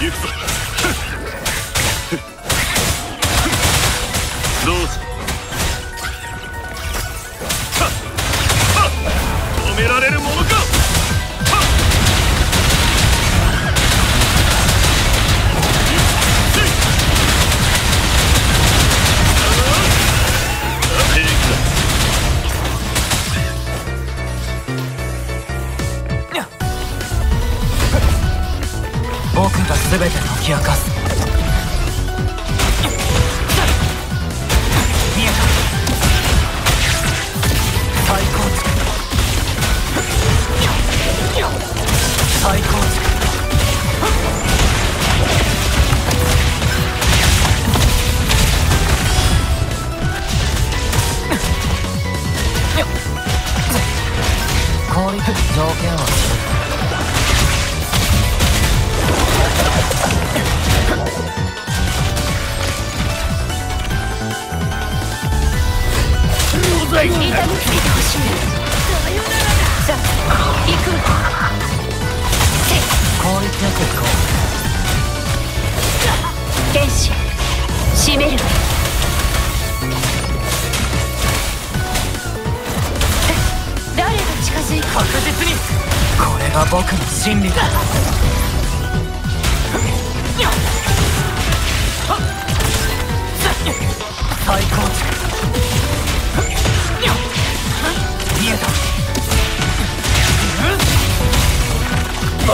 行くぞ僕が全て解き明かす。見えた。再構築再構築効率条件を痛めつけてほしいさよならださあ行く効率よく行こ剣士締める。誰が近づいう確実にこれが僕の真理だ再構築見えた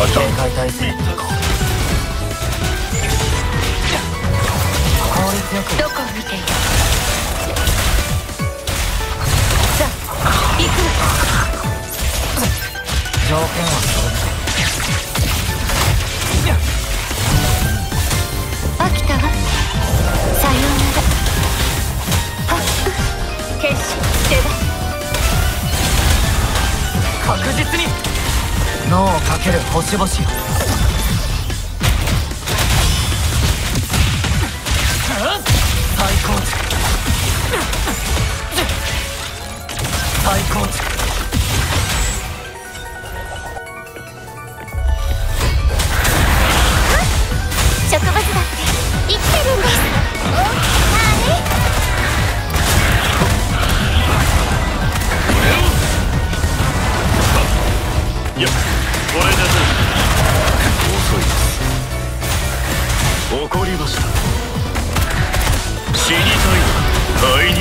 警戒態勢に行こう効率よくどこを見ているさあ行く条件はに脳をかける星々よ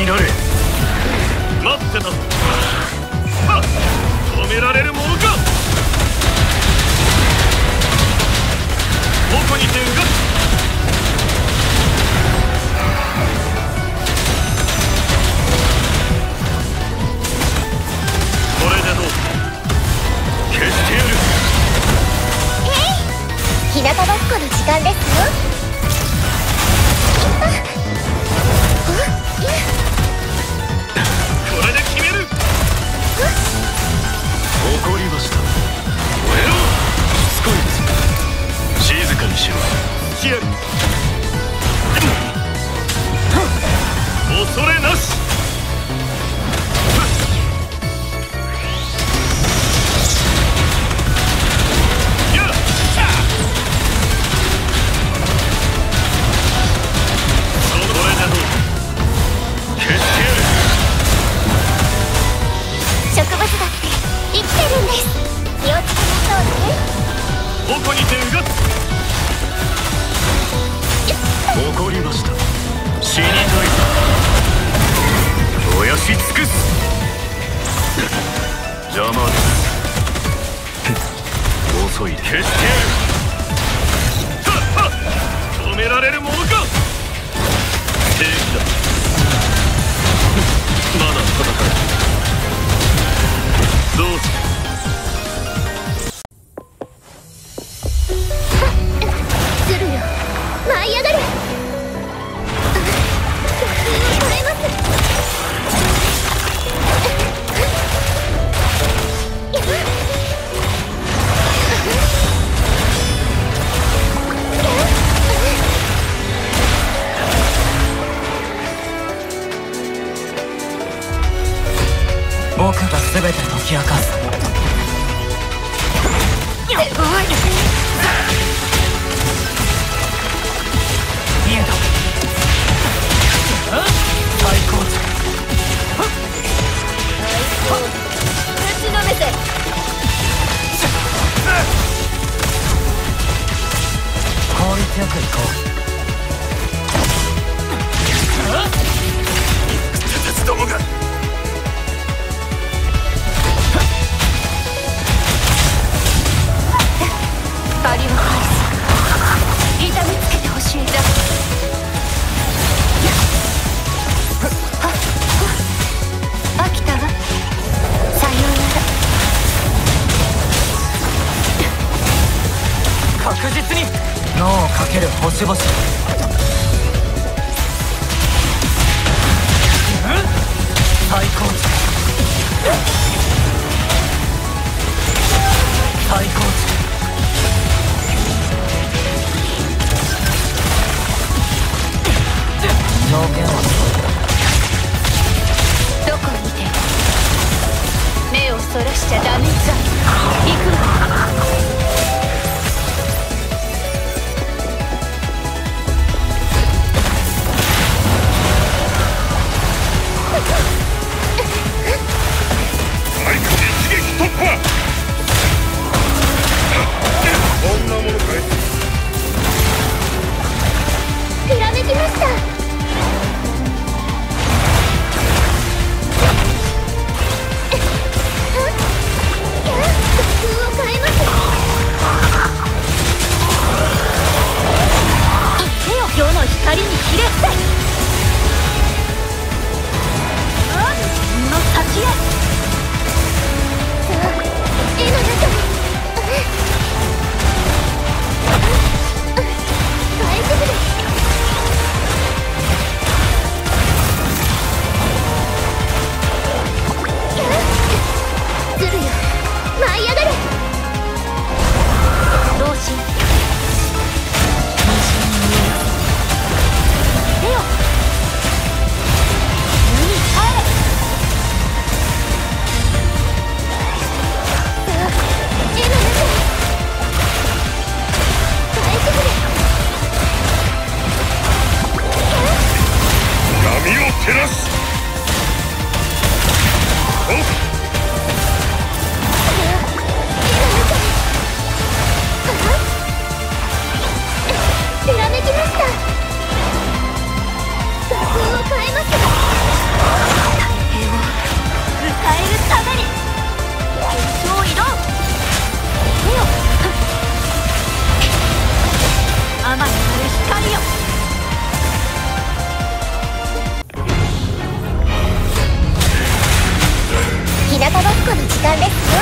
なれ待ってたぞ。はっ。止められるものか。どこに手がこれでどう？消してやる。日向ぼっこの時間ですよ。にしろしてやる恐れなし。し尽くす。邪魔だ。遅い。決して止められるものか。正義だ。まだ戦えどうする？えるために。決勝移動見よに光よ日向ぼっこの時間ですよ。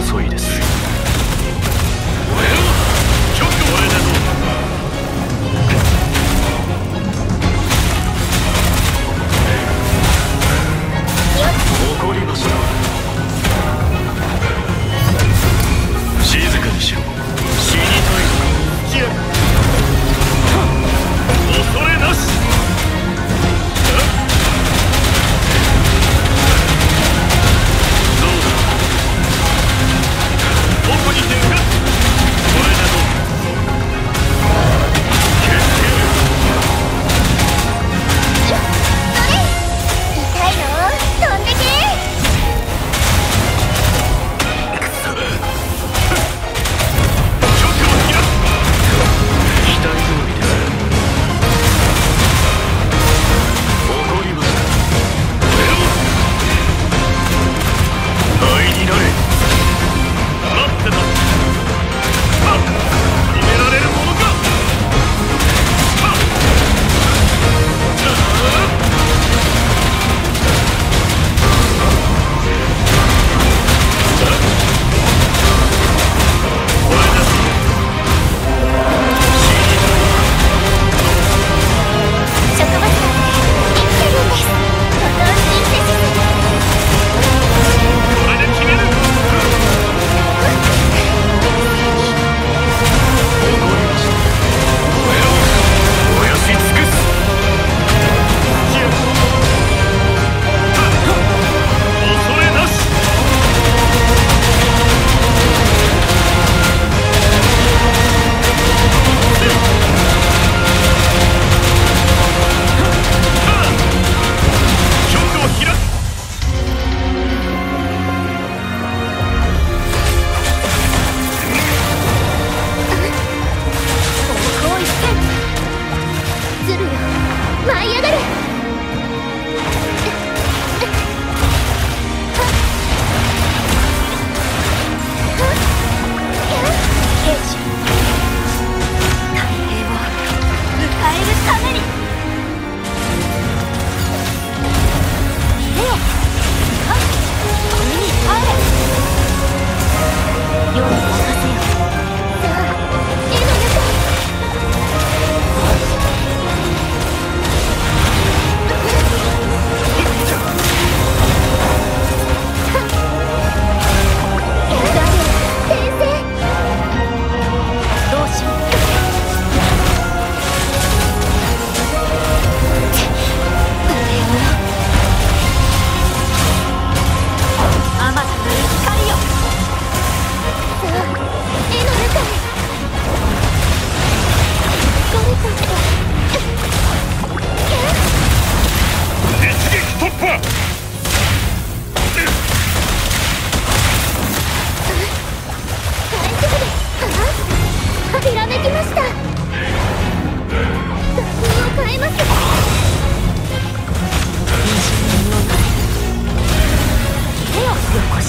遅いです。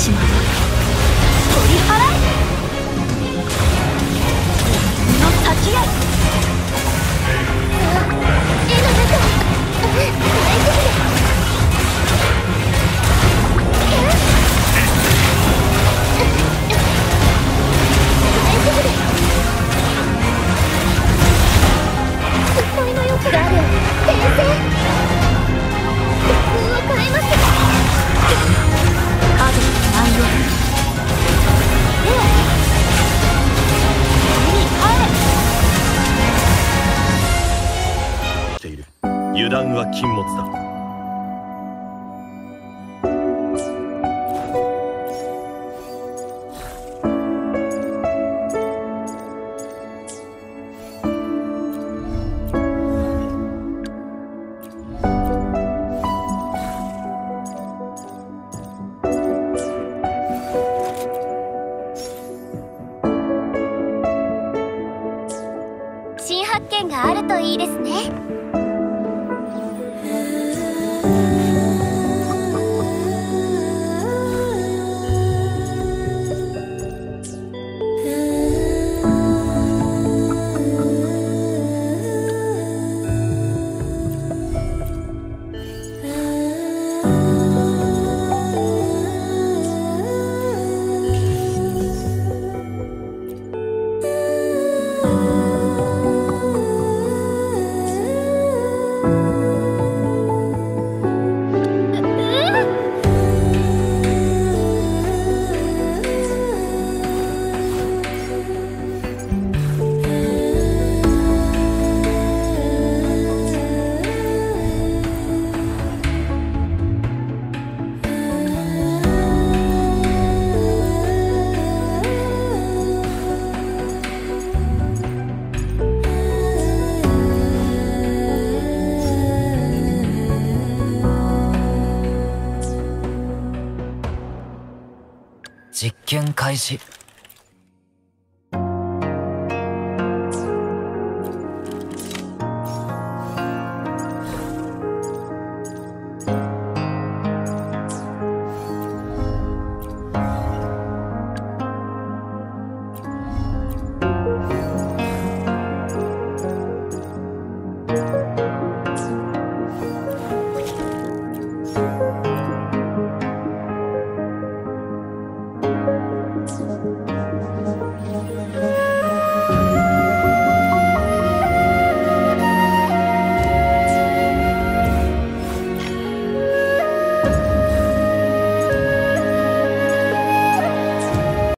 しまう取り払え。の先へ。実験開始。